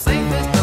sing this.